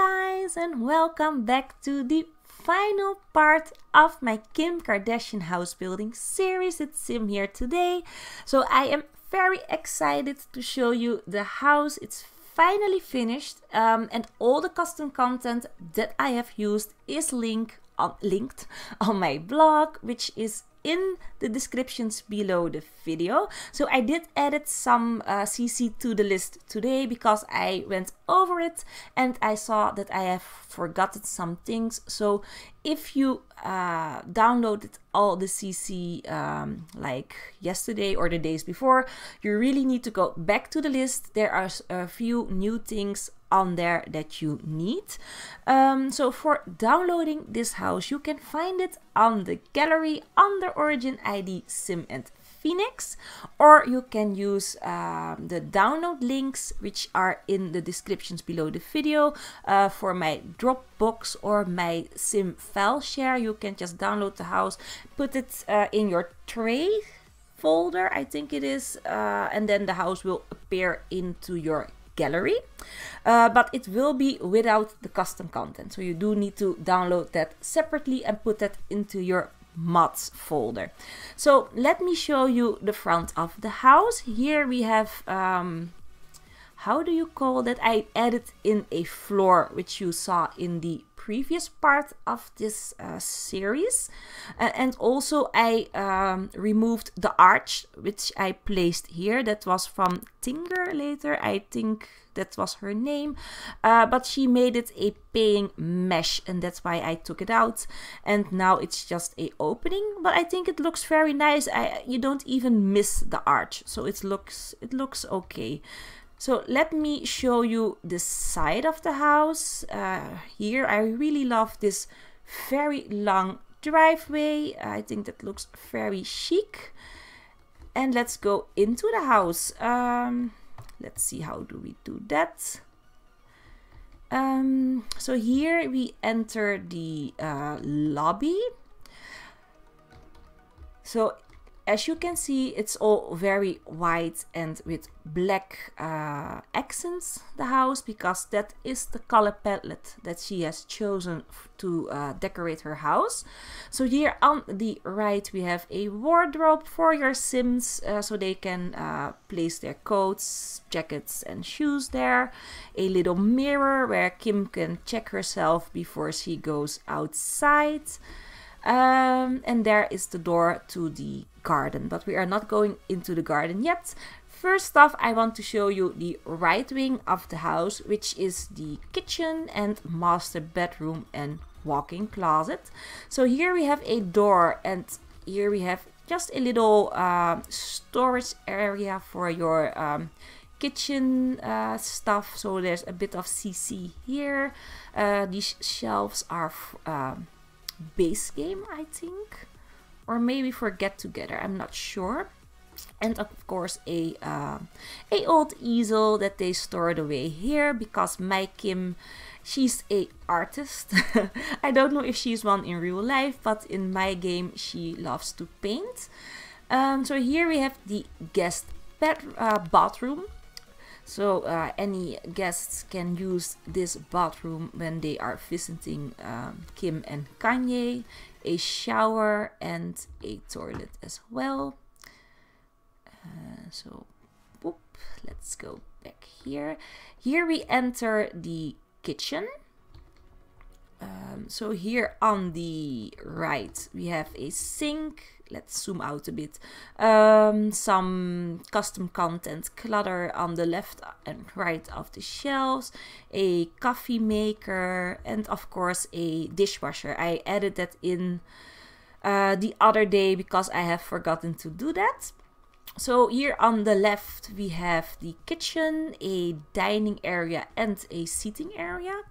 guys and welcome back to the final part of my Kim Kardashian house building series. It's Sim here today. So I am very excited to show you the house. It's finally finished um, and all the custom content that I have used is linked on my blog which is in the descriptions below the video. So I did edit some uh, CC to the list today because I went over it and I saw that I have forgotten some things. So if you uh, downloaded all the CC um, like yesterday or the days before, you really need to go back to the list. There are a few new things on there that you need. Um, so for downloading this house, you can find it on the gallery under Origin ID Sim and Fenix, or you can use um, the download links which are in the descriptions below the video uh, for my Dropbox or my Sim file share. You can just download the house, put it uh, in your tray folder, I think it is, uh, and then the house will appear into your gallery, uh, but it will be without the custom content. So you do need to download that separately and put that into your mods folder. So let me show you the front of the house. Here we have, um, how do you call that? I added in a floor, which you saw in the previous part of this uh, series. Uh, and also I um, removed the arch, which I placed here. That was from Tinger later. I think that was her name. Uh, but she made it a paying mesh and that's why I took it out. And now it's just a opening. But I think it looks very nice. I, you don't even miss the arch. So it looks, it looks okay. So let me show you the side of the house. Uh, here I really love this very long driveway. I think that looks very chic. And let's go into the house. Um, let's see how do we do that. Um, so here we enter the uh, lobby. So as you can see, it's all very white and with black uh, accents, the house, because that is the color palette that she has chosen to uh, decorate her house. So here on the right, we have a wardrobe for your Sims, uh, so they can uh, place their coats, jackets and shoes there. A little mirror where Kim can check herself before she goes outside. Um, and there is the door to the garden, but we are not going into the garden yet. First off, I want to show you the right wing of the house, which is the kitchen and master bedroom and walk-in closet. So here we have a door and here we have just a little uh, storage area for your um, kitchen uh, stuff. So there's a bit of CC here. Uh, these shelves are um, base game, I think. Or maybe for get together, I'm not sure. And of course a uh, a old easel that they stored away here because my Kim she's a artist. I don't know if she's one in real life, but in my game she loves to paint. Um, so here we have the guest bed, uh, bathroom so uh, any guests can use this bathroom when they are visiting um, Kim and Kanye, a shower and a toilet as well. Uh, so, whoop, let's go back here. Here we enter the kitchen. Um, so here on the right we have a sink let's zoom out a bit. Um, some custom content clutter on the left and right of the shelves, a coffee maker, and of course a dishwasher. I added that in uh, the other day because I have forgotten to do that. So here on the left we have the kitchen, a dining area and a seating area.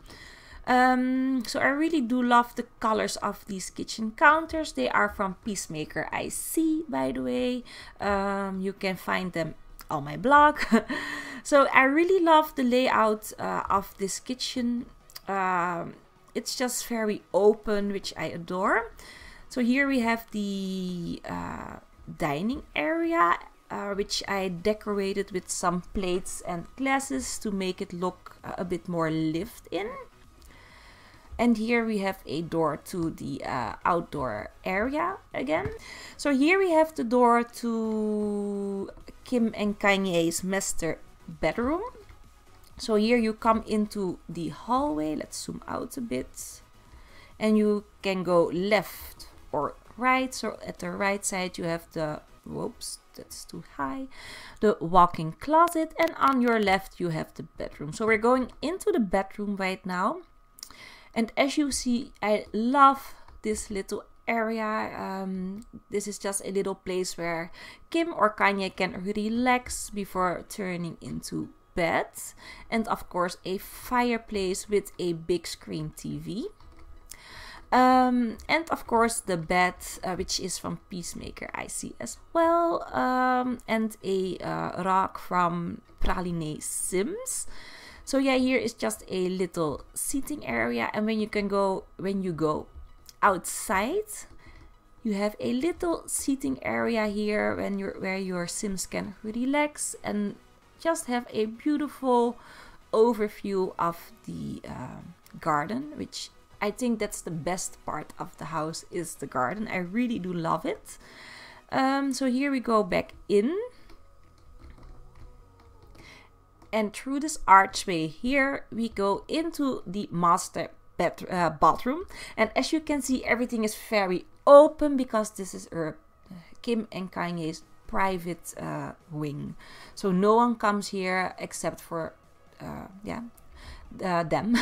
Um, so I really do love the colors of these kitchen counters. They are from Peacemaker IC, by the way. Um, you can find them on my blog. so I really love the layout uh, of this kitchen. Um, it's just very open, which I adore. So here we have the uh, dining area, uh, which I decorated with some plates and glasses to make it look a bit more lived in. And here we have a door to the uh, outdoor area again. So here we have the door to Kim and Kanye's master bedroom. So here you come into the hallway. Let's zoom out a bit. And you can go left or right. So at the right side you have the whoops that's too high the walk-in closet. And on your left you have the bedroom. So we're going into the bedroom right now and as you see I love this little area um, this is just a little place where Kim or Kanye can relax before turning into bed and of course a fireplace with a big screen TV um, and of course the bed, uh, which is from Peacemaker IC as well. Um, and a uh, rock from Praline Sims. So yeah, here is just a little seating area, and when you can go, when you go outside, you have a little seating area here when you're where your Sims can relax and just have a beautiful overview of the uh, garden, which I think that's the best part of the house is the garden. I really do love it. Um, so here we go back in. And through this archway here, we go into the master bed, uh, bathroom. And as you can see, everything is very open because this is uh, Kim and Kanye's private uh, wing. So no one comes here except for, uh, yeah, them.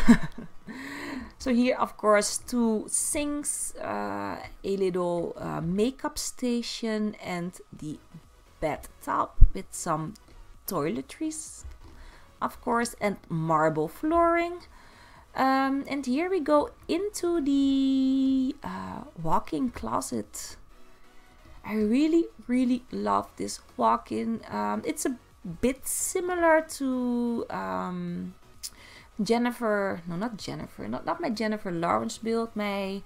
so here, of course, two sinks, uh, a little uh, makeup station, and the bathtub with some toiletries, of course, and marble flooring. Um, and here we go into the uh, walk-in closet. I really, really love this walk-in. Um, it's a bit similar to um, Jennifer, no, not Jennifer, not, not my Jennifer Lawrence build, my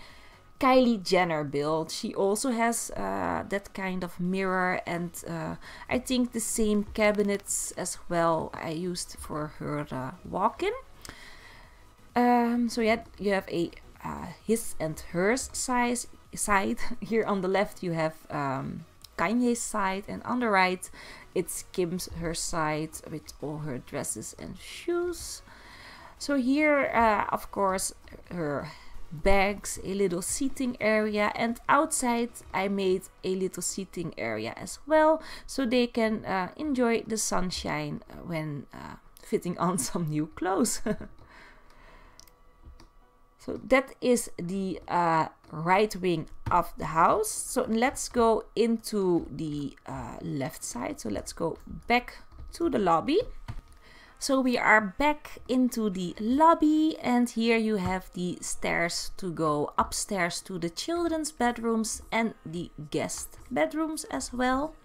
Kylie Jenner build. She also has uh, that kind of mirror and uh, I think the same cabinets as well I used for her uh, walk-in. Um, so yeah, you have a uh, his and hers size side. Here on the left you have um, Kanye's side and on the right it's Kim's her side with all her dresses and shoes. So here, uh, of course, her bags, a little seating area, and outside I made a little seating area as well, so they can uh, enjoy the sunshine when uh, fitting on some new clothes. so that is the uh, right wing of the house. So let's go into the uh, left side. So let's go back to the lobby. So we are back into the lobby and here you have the stairs to go upstairs to the children's bedrooms and the guest bedrooms as well.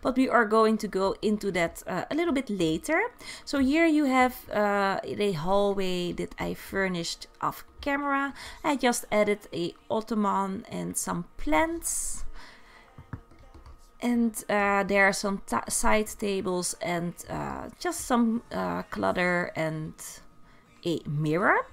But we are going to go into that uh, a little bit later. So here you have uh, a hallway that I furnished off camera. I just added a ottoman and some plants and uh, there are some side tables and uh, just some uh, clutter and a mirror.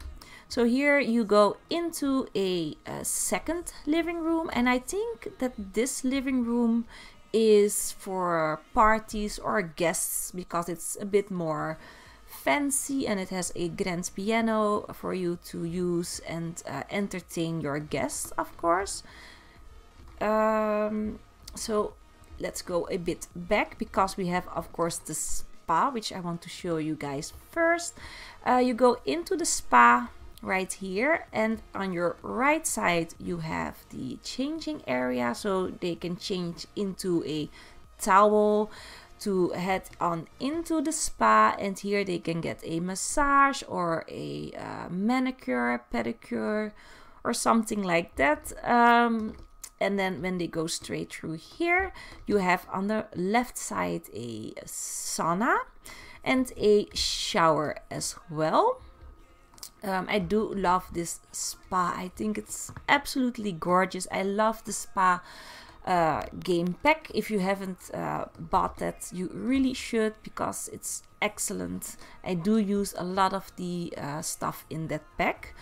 So here you go into a, a, second living room and I think that this living room is for parties or guests because it's a bit more fancy and it has a grand piano for you to use and uh, entertain your guests of course. Um, so let's go a bit back because we have of course the spa which I want to show you guys first. Uh, you go into the spa right here and on your right side you have the changing area so they can change into a towel to head on into the spa and here they can get a massage or a uh, manicure pedicure or something like that um, and then when they go straight through here you have on the left side a sauna and a shower as well. Um, I do love this spa. I think it's absolutely gorgeous. I love the spa uh, game pack. If you haven't uh, bought that you really should because it's excellent. I do use a lot of the uh, stuff in that pack.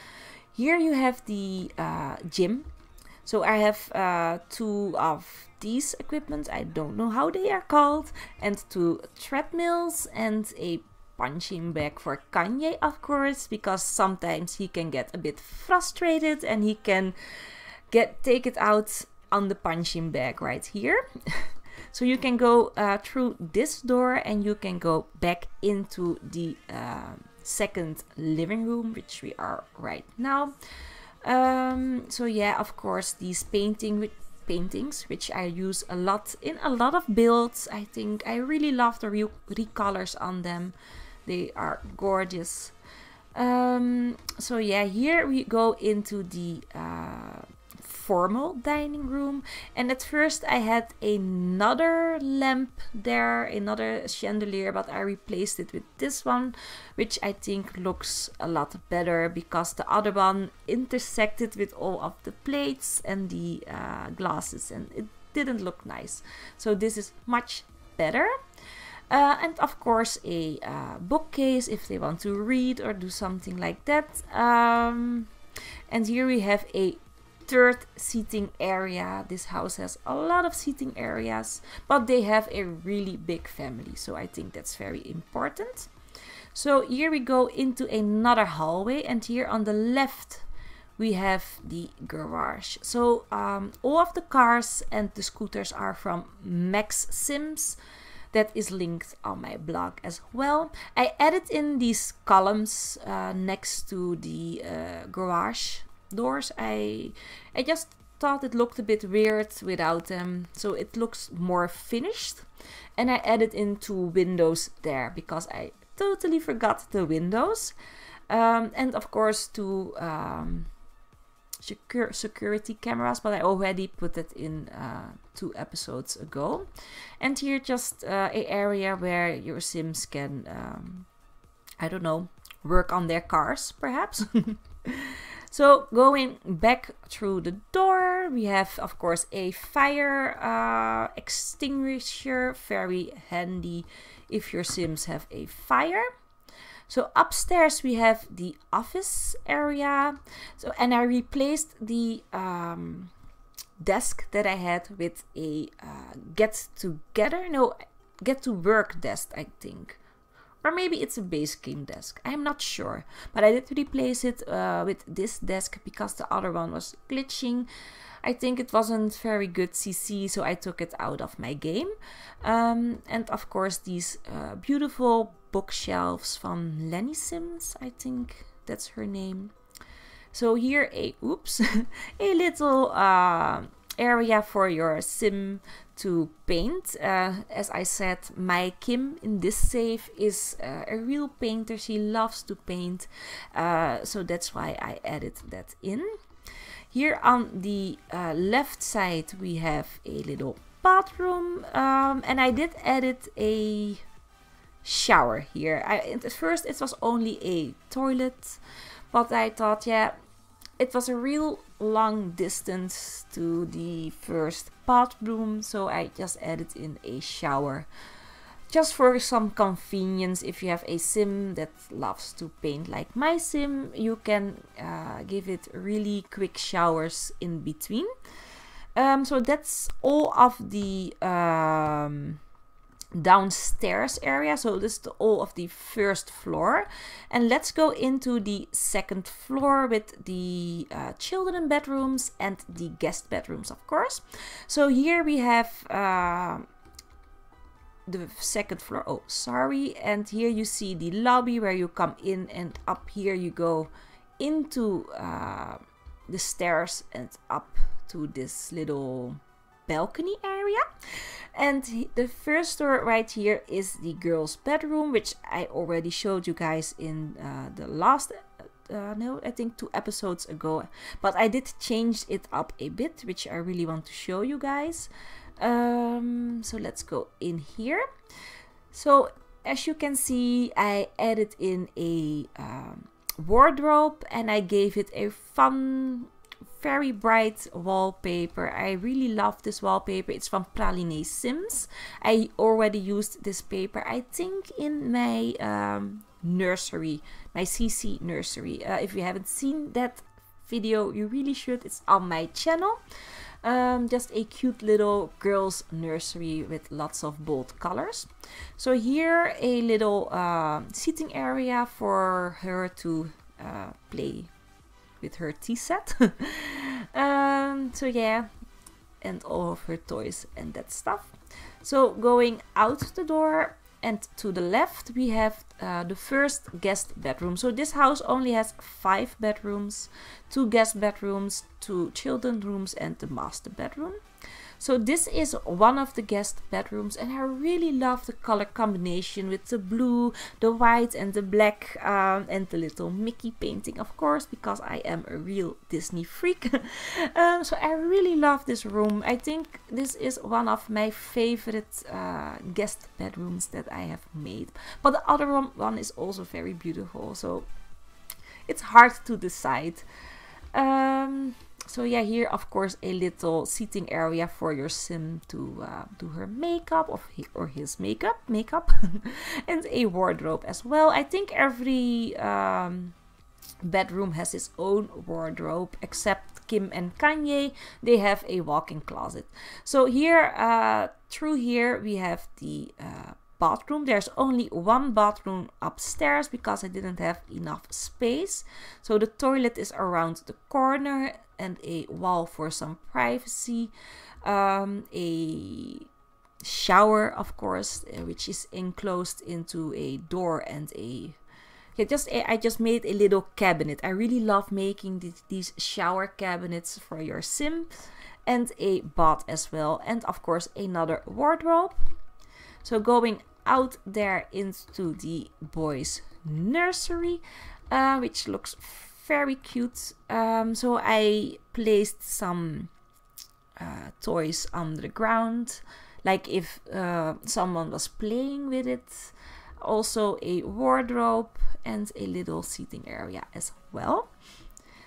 Here you have the uh, gym. So I have uh, two of these equipment, I don't know how they are called, and two treadmills and a punching bag for Kanye, of course, because sometimes he can get a bit frustrated and he can get take it out on the punching bag right here. so you can go uh, through this door and you can go back into the uh, second living room, which we are right now. Um, so yeah, of course, these painting with paintings, which I use a lot in a lot of builds. I think I really love the re recolors on them. They are gorgeous. Um, so yeah, here we go into the uh, formal dining room. And at first I had another lamp there, another chandelier, but I replaced it with this one, which I think looks a lot better because the other one intersected with all of the plates and the uh, glasses and it didn't look nice. So this is much better. Uh, and of course a uh, bookcase if they want to read or do something like that. Um, and here we have a third seating area. This house has a lot of seating areas, but they have a really big family. So I think that's very important. So here we go into another hallway and here on the left we have the garage. So um, all of the cars and the scooters are from Max Sims that is linked on my blog as well. I added in these columns uh, next to the uh, garage doors. I I just thought it looked a bit weird without them, so it looks more finished. And I added in two windows there because I totally forgot the windows. Um, and of course two um, secure security cameras, but I already put it in uh, two episodes ago. And here just uh, a area where your Sims can, um, I don't know, work on their cars, perhaps. So going back through the door, we have of course a fire uh, extinguisher, very handy if your Sims have a fire. So upstairs we have the office area. So and I replaced the um, desk that I had with a uh, get together, no, get to work desk, I think. Or maybe it's a base game desk. I'm not sure. But I did replace it uh, with this desk because the other one was glitching. I think it wasn't very good CC, so I took it out of my game. Um, and of course, these uh, beautiful bookshelves from Lenny Sims, I think that's her name. So here a oops, a little uh, area for your sim to paint. Uh, as I said, my Kim in this save is uh, a real painter. She loves to paint. Uh, so that's why I added that in. Here on the uh, left side we have a little bathroom um, and I did edit a shower here. I, at first it was only a toilet but I thought yeah it was a real long distance to the first pot bathroom, so I just added in a shower. Just for some convenience, if you have a sim that loves to paint like my sim, you can uh, give it really quick showers in between. Um, so that's all of the um, downstairs area. So this is all of the first floor. And let's go into the second floor with the uh, children bedrooms and the guest bedrooms of course. So here we have uh, the second floor. Oh sorry. And here you see the lobby where you come in and up. Here you go into uh, the stairs and up to this little balcony area. And the first door right here is the girls bedroom which i already showed you guys in uh, the last uh, no i think two episodes ago. But i did change it up a bit which i really want to show you guys. Um, so let's go in here. So as you can see i added in a um, wardrobe and i gave it a fun very bright wallpaper. I really love this wallpaper. It's from Praline Sims. I already used this paper, I think, in my um, nursery, my CC nursery. Uh, if you haven't seen that video, you really should. It's on my channel. Um, just a cute little girl's nursery with lots of bold colors. So here a little uh, seating area for her to uh, play with her tea set. um, so yeah, and all of her toys and that stuff. So going out the door and to the left we have uh, the first guest bedroom. So this house only has five bedrooms, two guest bedrooms, two children rooms and the master bedroom. So this is one of the guest bedrooms and I really love the color combination with the blue, the white and the black um, and the little Mickey painting of course because I am a real Disney freak. um, so I really love this room. I think this is one of my favorite uh, guest bedrooms that I have made. But the other one is also very beautiful so it's hard to decide. Um, so yeah, here of course a little seating area for your sim to uh, do her makeup or, he, or his makeup, makeup, and a wardrobe as well. I think every um, bedroom has its own wardrobe except Kim and Kanye. They have a walk-in closet. So here, uh, through here, we have the uh, bathroom. There's only one bathroom upstairs because I didn't have enough space. So the toilet is around the corner and a wall for some privacy. Um, a shower, of course, uh, which is enclosed into a door and a yeah, just I just made a little cabinet. I really love making th these shower cabinets for your sim and a bath as well. And of course, another wardrobe. So going out there into the boys nursery, uh, which looks very cute. Um, so I placed some uh, toys on the ground, like if uh, someone was playing with it. Also a wardrobe and a little seating area as well.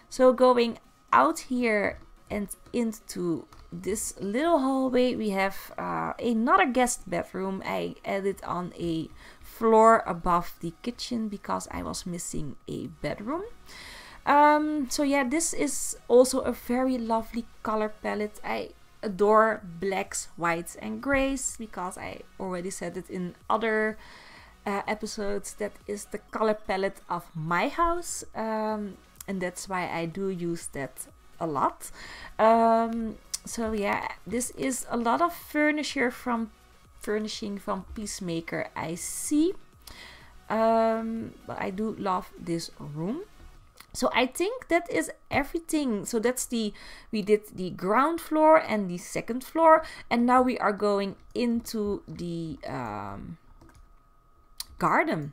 So going out here and into this little hallway we have uh, another guest bedroom. I added on a floor above the kitchen because I was missing a bedroom. Um, so yeah, this is also a very lovely color palette. I adore blacks, whites and grays because I already said it in other uh, episodes. That is the color palette of my house. Um, and that's why I do use that a lot. Um, so yeah, this is a lot of furniture from furnishing from Peacemaker IC. Um, but I do love this room so I think that is everything. So that's the, we did the ground floor and the second floor. And now we are going into the um, garden.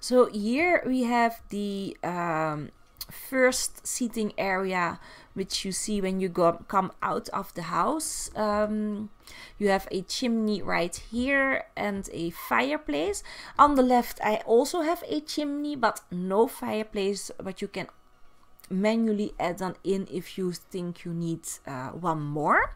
So here we have the um, first seating area which you see when you go come out of the house um, you have a chimney right here and a fireplace. On the left I also have a chimney but no fireplace but you can manually add on in if you think you need uh, one more.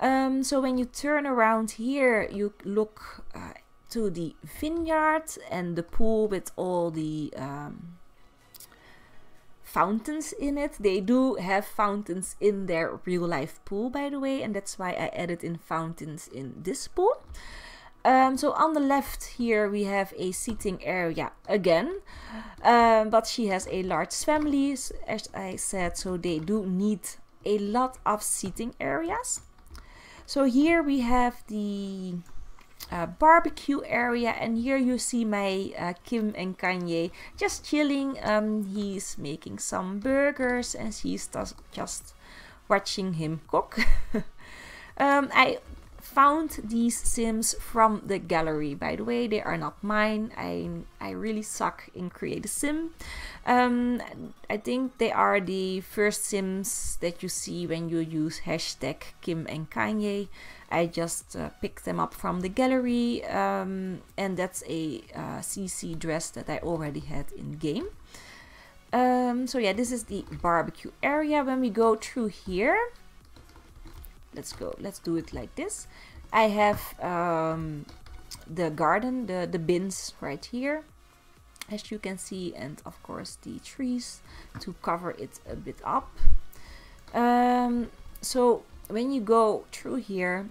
Um, so when you turn around here you look uh, to the vineyard and the pool with all the um, fountains in it. They do have fountains in their real life pool, by the way, and that's why I added in fountains in this pool. Um, so on the left here we have a seating area again, um, but she has a large family, as I said, so they do need a lot of seating areas. So here we have the uh, barbecue area and here you see my uh, Kim and Kanye just chilling. Um, he's making some burgers and she's just watching him cook. Um, I found these sims from the gallery. By the way they are not mine. I I really suck in create a sim. Um, I think they are the first sims that you see when you use hashtag Kim and Kanye I just uh, picked them up from the gallery um, and that's a uh, CC dress that I already had in game. Um, so yeah, this is the barbecue area. When we go through here, let's go, let's do it like this. I have um, the garden, the, the bins right here. as you can see and of course the trees to cover it a bit up um, so when you go through here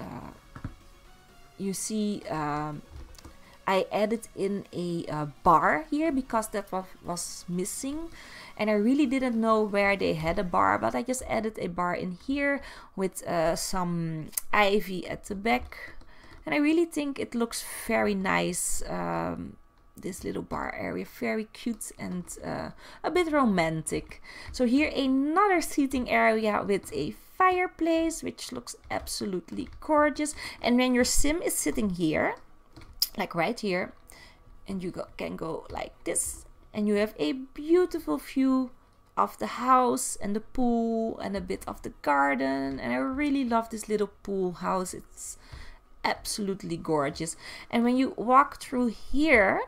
uh, you see um, I added in a uh, bar here because that was, was missing. And I really didn't know where they had a bar but I just added a bar in here with uh, some ivy at the back. And I really think it looks very nice um, this little bar area. Very cute and uh, a bit romantic. So here another seating area with a fireplace which looks absolutely gorgeous. And when your sim is sitting here like right here and you go, can go like this and you have a beautiful view of the house and the pool and a bit of the garden. And I really love this little pool house. It's absolutely gorgeous. And when you walk through here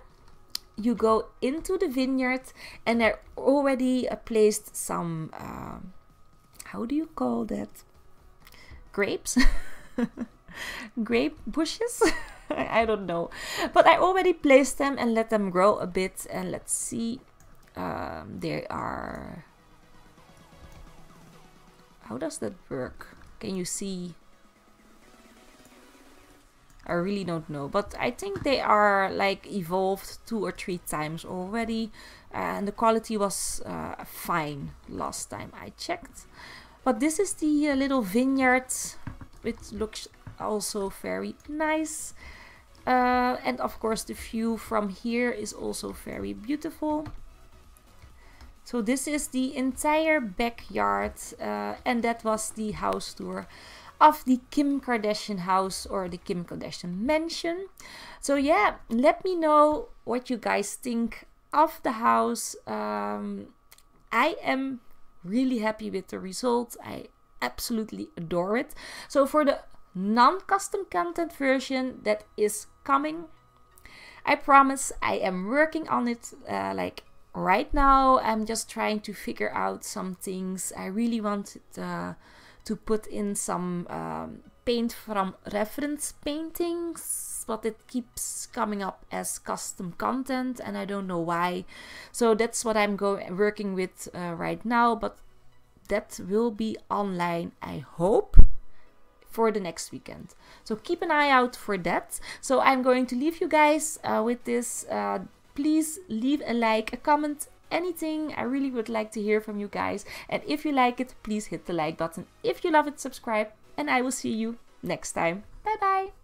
you go into the vineyard and there already uh, placed some uh, how do you call that grapes grape bushes I don't know but I already placed them and let them grow a bit and let's see um, they are how does that work can you see I really don't know. But I think they are like evolved two or three times already. And the quality was uh, fine last time I checked. But this is the uh, little vineyard. It looks also very nice. Uh, and of course the view from here is also very beautiful. So this is the entire backyard uh, and that was the house tour of the Kim Kardashian house or the Kim Kardashian mansion. So yeah, let me know what you guys think of the house. Um, I am really happy with the result. I absolutely adore it. So for the non-custom content version that is coming, I promise I am working on it uh, like right now. I'm just trying to figure out some things. I really want it uh, to put in some um, paint from reference paintings but it keeps coming up as custom content and I don't know why so that's what I'm going working with uh, right now but that will be online I hope for the next weekend so keep an eye out for that so I'm going to leave you guys uh, with this uh, please leave a like a comment anything. I really would like to hear from you guys. And if you like it, please hit the like button. If you love it, subscribe. And I will see you next time. Bye bye.